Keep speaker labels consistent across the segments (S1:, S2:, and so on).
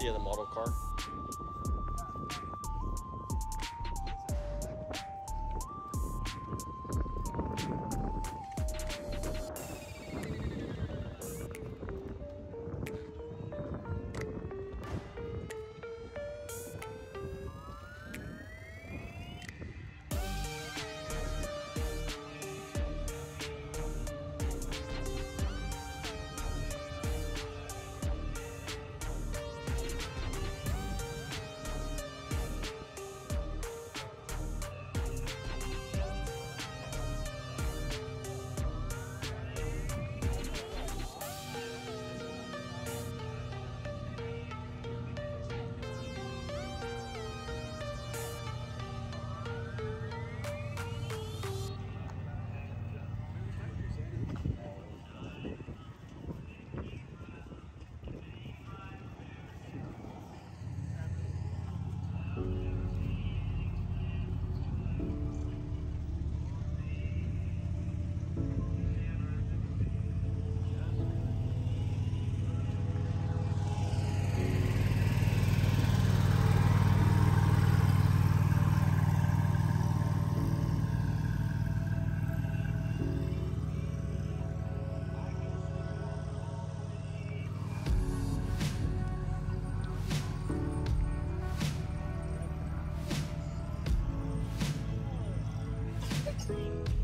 S1: Yeah, the model car.
S2: Thank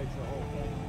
S2: It's the whole thing.